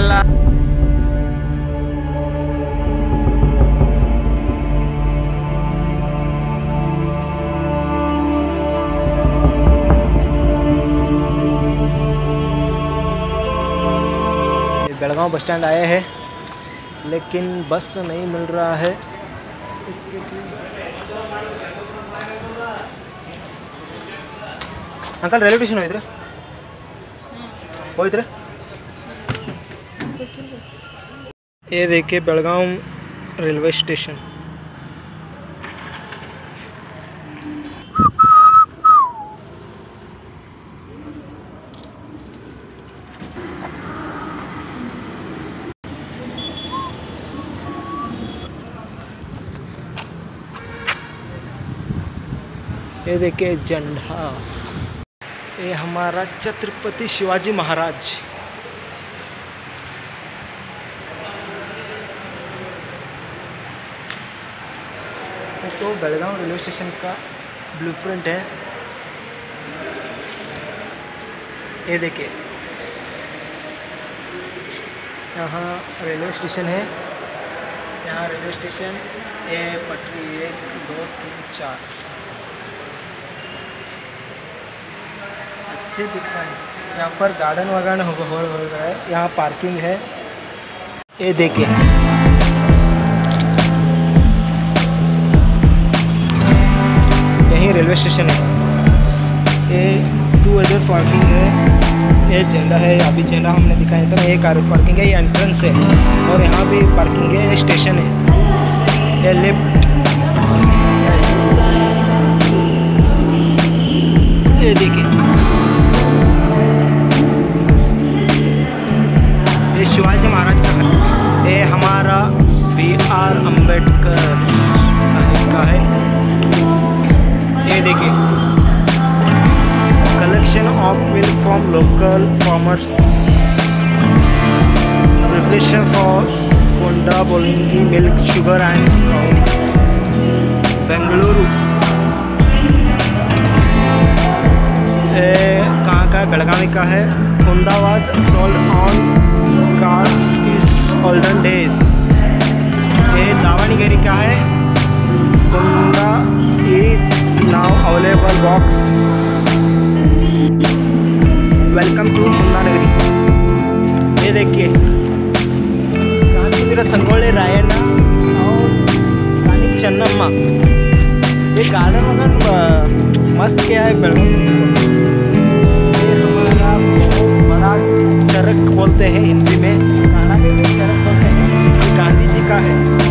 चला bus stand आए हैं, लेकिन बस नहीं मिल रहा है। अंकल, रेलवे स्टेशन हो इधर? हो इधर? ये देखिए बेलगांव रेलवे स्टेशन। ये देखिए झंडा। ये हमारा छत्रपति शिवाजी महाराज। तो बेलगांव रेलवे स्टेशन का ब्लूप्रिंट है। ये देखिए। यहाँ रेलवे स्टेशन है। यहाँ रेलवे स्टेशन ये पटरी एक, दो, तीन, चार। अच्छे दिख रहा है। यहाँ पर गार्डन वार्डन हो हो हो रहा है। यहाँ पार्किंग है। ये देखिए। रेलवे स्टेशन है। ये टू व्हीलर पार्किंग है। ये झंडा है अभी झंडा हमने दिखाया था। ये कार पार्किंग है, ये एंट्रेंस है। और यहाँ भी पार्किंग है स्टेशन है। ये लिफ्ट ये देखिए। ये शिवाजी महाराज का घर ये हमारा बी आर अंबेडकर साहिब का है। ये देखिए collection of milk from local farmers preparation for kunda boiling milk sugar and Bengaluru कहाँ का है? बेलगावी का है। Kunda was sold on cars is days ये दावणगेरी का है। Kunda is now available box welcome to kunda Nagari ये देखिए। कांचीपुर संगोले रायಣ್ಣ और रानी चन्नम्मा। ये गार्डन वगैरह मस्त क्या है बेलगाम बोलते हैं हिंदी में। बोलते हैं। गांधी जी का है।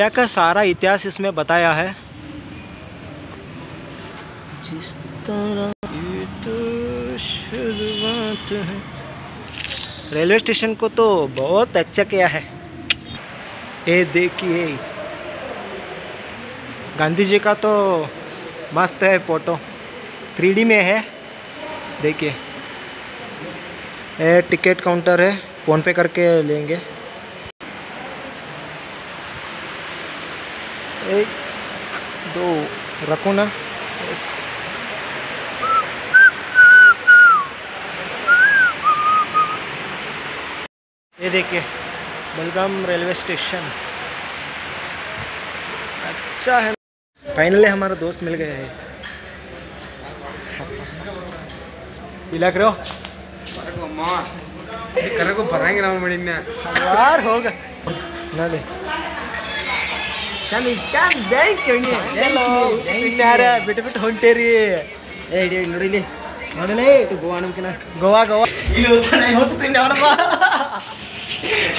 इंडिया का सारा इतिहास इसमें बताया है। जिस तरह ये तो शुरुआत है। रेलवे स्टेशन को तो बहुत अच्छा किया है। ये देखिए गांधी जी का तो मस्त है फ़ोटो। थ्री में है। देखिए ये टिकट काउंटर है फ़ोन पे करके लेंगे। एक दो रखो ना यस ये देखिए बेलगाम रेलवे स्टेशन अच्छा है फाइनली हमारा दोस्त मिल गया है इलाक रो ಕರೆಗೂ ಬರಂಗಿಲ್ಲ ನಾವು ಮಾಡಿನ ಯಾರು ಹೋಗ ನೋಡಿ ಇನ್ಯಾರ ಬಿಟ್ಟು ಬಿಟ್ಟು ಹೊಂಟೇರಿ ಏ ಇಡಿ ನೋಡಿಲಿ ನೋಡಲೇ ಇಟ್ಟು ಗೋವಾ ನಮ್ಕಿನ ಗೋವಾ ಗೋವಾ ಇಲ್ಲಿ ಹೋಗ್ತಾನೆ ಹೋಗ್ತೀನಿ ಅವನಪ್ಪ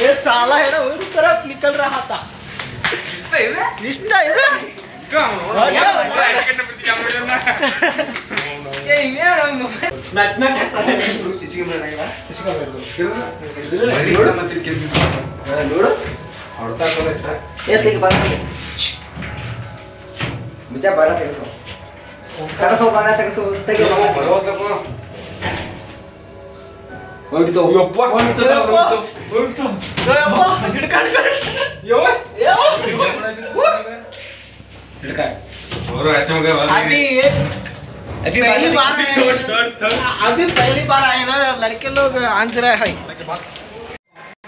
ಏ ಸಾಲ ಏನೋ ಉಸ್ಕರ ನಿಕಲ್ ರಹ ಆತ ಇಷ್ಟ ಇದೆ ಇಷ್ಟ ಇದೆ ನಿಜ ಬರ ತೆಗೆಸು ತೆಗೆಸು ಬರ ತೆಗೆಸು ತೆಗಿ ಬರೋದಪ್ಪ ಹೋಗ್ತು ಯಪ್ಪ. ಹೋಗ್ತು ಹೋಗ್ತು. ಹಿಡ್ಕ ಅವರು ಆಚೆ ಮಗ अभी पहली बार आए अभी पहली बार आए ना लड़के लोग आंसर है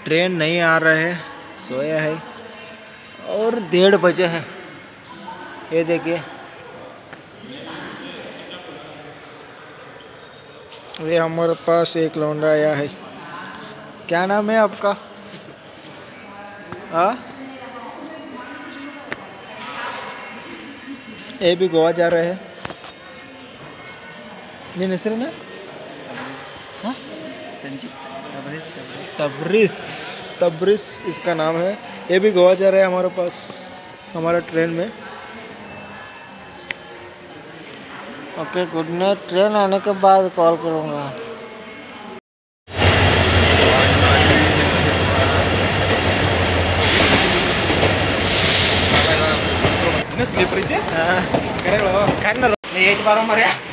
ट्रेन नहीं आ रहा है सोया है और डेढ़ बजे है। ये देखिए। ये हमारे पास एक लौंडा आया है। क्या नाम है आपका? हाँ ये भी गोवा जा रहे हैं। ನೀನು ಹೆಸರೇನ तबरिस तबरिस इसका नाम है ये भी गोवा जा रहा है हमारे पास हमारा ट्रेन में ओके गुड नाइट ट्रेन आने के बाद कॉल करूँगा ಸ್ಲೀಪರ್ ಐತಿ ಕನ್ನಡ ಏಟ್ ಬಾರೋ ಮರ್ಯಾ ಜಾಗ ಇತ್ತು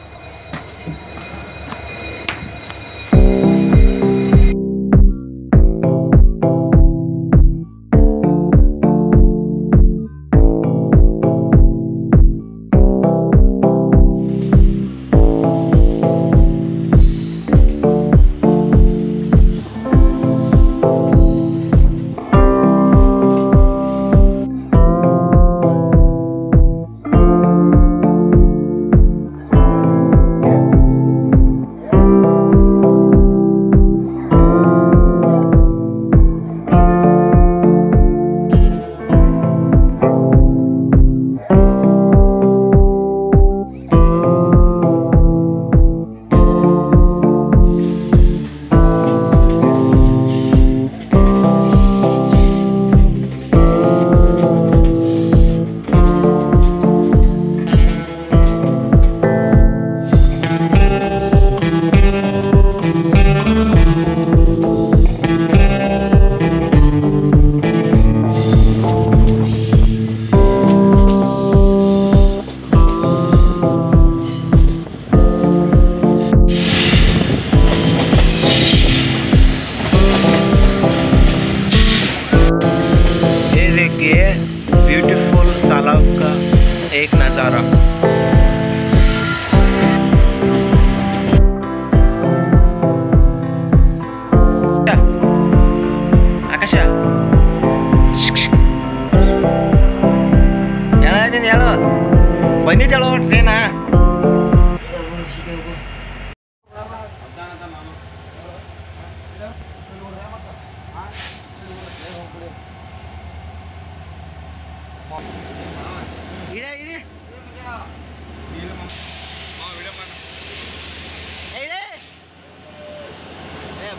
ಬಂದಿದ್ದಾಳು ಟ್ರೇನ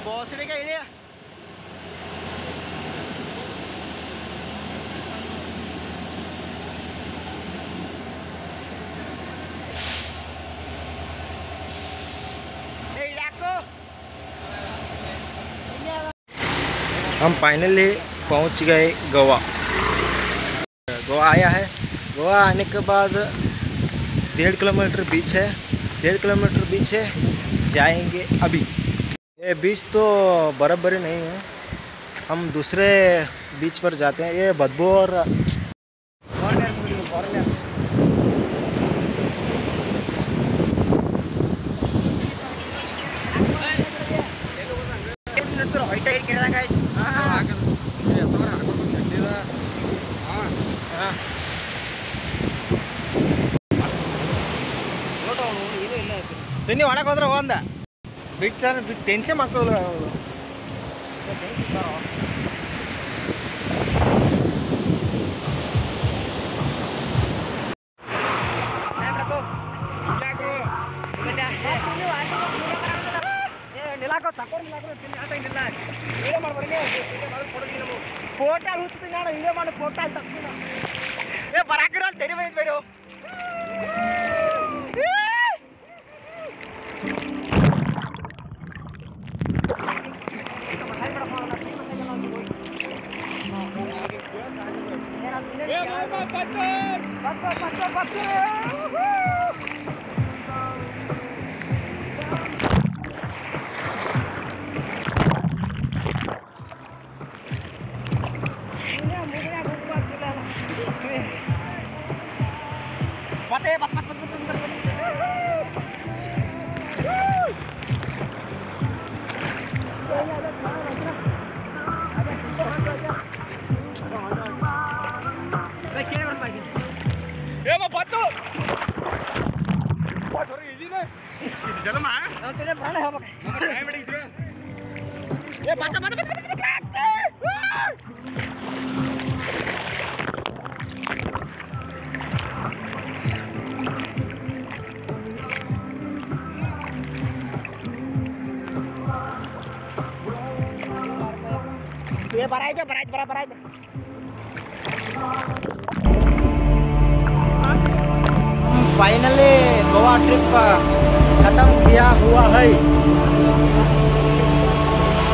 ಬಾಸ್ ಇಳಿಯ. हम फाइनली पहुँच गए गोवा। गोवा आया है। गोवा आने के बाद डेढ़ किलोमीटर बीच है। डेढ़ किलोमीटर बीच है। जाएँगे अभी। ये बीच तो बराबर ही नहीं है। हम दूसरे बीच पर जाते हैं। ये बदबू और ತಿನ್ನಿ ಒಳಗೆ ಹೋದ್ರೆ ಒಂದ ಬಿಟ್ಟಾರ ಬಿಟ್ಟು ಟೆನ್ಷನ್ ಮಾಡ್ಕೋಲ್ಲ ಅವರು ನಿಲ್ಲಾಕೋ ತಕೊಂಡು ನಿಲ್ಲಾಕೋ ತಿನ್ನಿ ಆಟ ಇಲ್ಲ ಏನೇ ಮಾಡ್ಬಾರ್ದು ಕೊಡೋದಿಲ್ಲ バッターバッターバッター mantap mantap mantap mantap Ya, para aja, aja, aja. Finally, Goa trip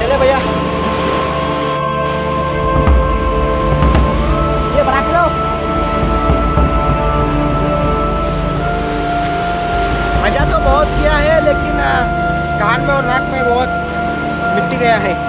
चले भैया। ये मज़ा तो बहुत किया है, लेकिन कान में और नाक में बहुत मिट्टी गया है।